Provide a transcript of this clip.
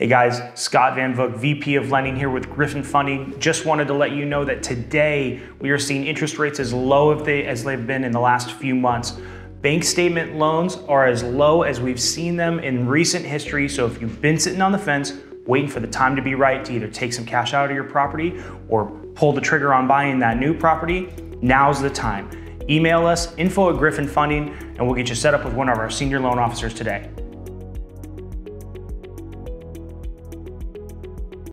Hey guys, Scott Van Vook, VP of Lending here with Griffin Funding. Just wanted to let you know that today we are seeing interest rates as low as, they, as they've been in the last few months. Bank statement loans are as low as we've seen them in recent history. So if you've been sitting on the fence, waiting for the time to be right to either take some cash out of your property or pull the trigger on buying that new property, now's the time. Email us info at Griffin Funding and we'll get you set up with one of our senior loan officers today.